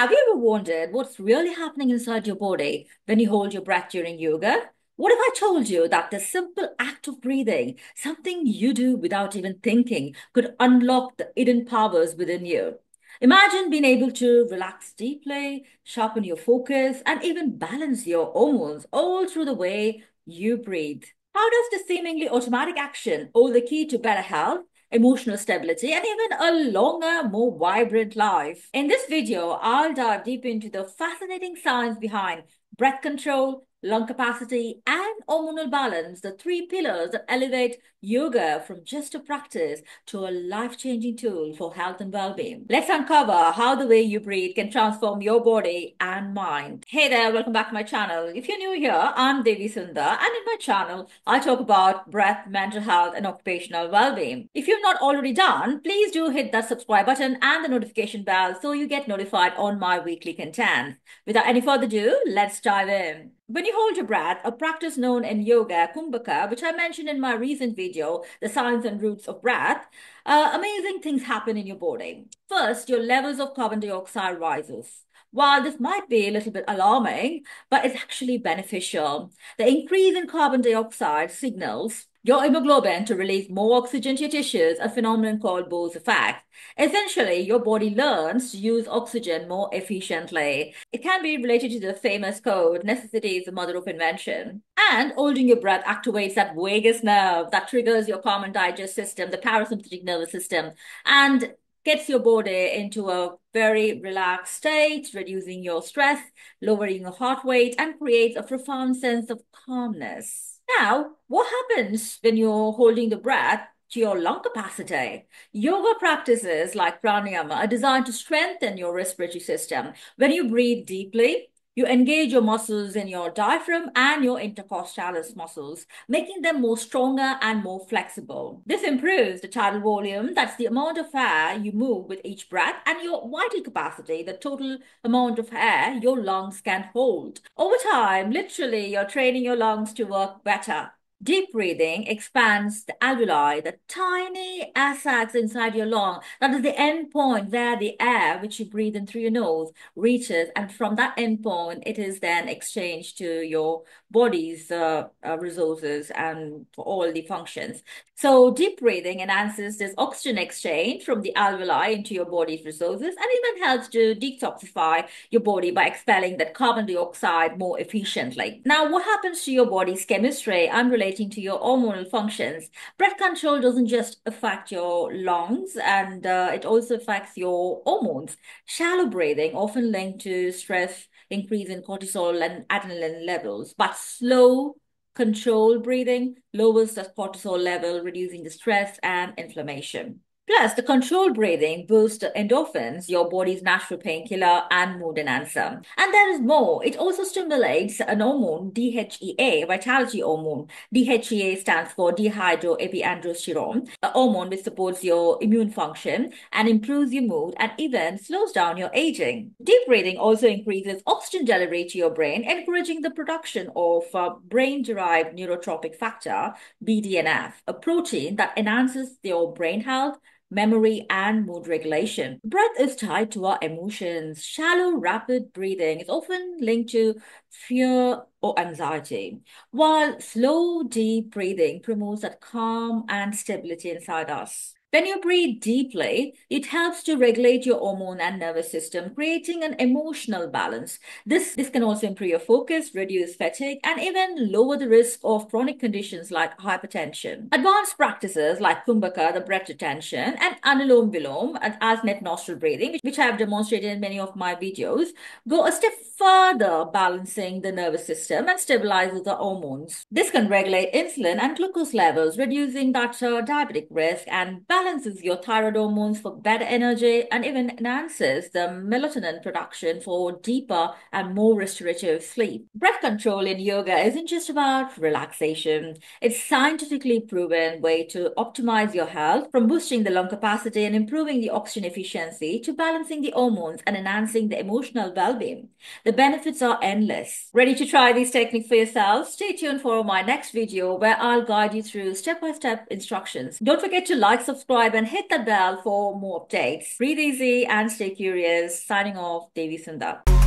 Have you ever wondered what's really happening inside your body when you hold your breath during yoga? What if I told you that the simple act of breathing, something you do without even thinking, could unlock the hidden powers within you? Imagine being able to relax deeply, sharpen your focus, and even balance your hormones all through the way you breathe. How does this seemingly automatic action hold the key to better health emotional stability, and even a longer, more vibrant life. In this video, I'll dive deep into the fascinating science behind breath control, lung capacity, and hormonal balance, the three pillars that elevate yoga from just a practice to a life-changing tool for health and well-being. Let's uncover how the way you breathe can transform your body and mind. Hey there, welcome back to my channel. If you're new here, I'm Devi Sundar, and in my channel, I talk about breath, mental health, and occupational well-being. If you've not already done, please do hit that subscribe button and the notification bell so you get notified on my weekly content. Without any further ado, let's dive in. When you hold your breath, a practice known in yoga, Kumbhaka, which I mentioned in my recent video, The Science and Roots of Breath, uh, amazing things happen in your body. First, your levels of carbon dioxide rises. While this might be a little bit alarming, but it's actually beneficial. The increase in carbon dioxide signals your hemoglobin to release more oxygen to your tissues, a phenomenon called Bohr effect. Essentially, your body learns to use oxygen more efficiently. It can be related to the famous quote, necessity is the mother of invention. And holding your breath activates that vagus nerve that triggers your common digest system, the parasympathetic nervous system, and gets your body into a very relaxed state, reducing your stress, lowering your heart rate, and creates a profound sense of calmness. Now, what happens when you're holding the breath to your lung capacity? Yoga practices like pranayama are designed to strengthen your respiratory system. When you breathe deeply, you engage your muscles in your diaphragm and your intercostalis muscles, making them more stronger and more flexible. This improves the tidal volume, that's the amount of air you move with each breath, and your vital capacity, the total amount of air your lungs can hold. Over time, literally, you're training your lungs to work better. Deep breathing expands the alveoli, the tiny air sacs inside your lung. That is the end point where the air which you breathe in through your nose reaches. And from that end point, it is then exchanged to your body's uh, uh, resources and for all the functions. So deep breathing enhances this oxygen exchange from the alveoli into your body's resources and even helps to detoxify your body by expelling that carbon dioxide more efficiently. Now, what happens to your body's chemistry unrelated relating to your hormonal functions. Breath control doesn't just affect your lungs and uh, it also affects your hormones. Shallow breathing often linked to stress, increase in cortisol and adrenaline levels, but slow controlled breathing lowers the cortisol level, reducing the stress and inflammation. Plus, the controlled breathing boosts endorphins, your body's natural painkiller and mood enhancer. And there is more. It also stimulates an hormone, DHEA, vitality hormone. DHEA stands for dehydroepiandrosterone, a hormone which supports your immune function and improves your mood and even slows down your aging. Deep breathing also increases oxygen delivery to your brain, encouraging the production of uh, brain-derived neurotrophic factor, BDNF, a protein that enhances your brain health, memory, and mood regulation. Breath is tied to our emotions. Shallow, rapid breathing is often linked to fear or anxiety, while slow, deep breathing promotes that calm and stability inside us. When you breathe deeply, it helps to regulate your hormone and nervous system, creating an emotional balance. This, this can also improve your focus, reduce fatigue, and even lower the risk of chronic conditions like hypertension. Advanced practices like Kumbhaka, the breath retention, and Anulom Vilom, and alternate nostril breathing, which I have demonstrated in many of my videos, go a step further balancing the nervous system and stabilizes the hormones. This can regulate insulin and glucose levels, reducing that uh, diabetic risk and balances your thyroid hormones for better energy and even enhances the melatonin production for deeper and more restorative sleep. Breath control in yoga isn't just about relaxation. It's scientifically proven way to optimize your health from boosting the lung capacity and improving the oxygen efficiency to balancing the hormones and enhancing the emotional well-being. The benefits are endless. Ready to try these techniques for yourself? Stay tuned for my next video where I'll guide you through step-by-step -step instructions. Don't forget to like, subscribe, subscribe and hit the bell for more updates. Breathe easy and stay curious. Signing off, Devi Sundar.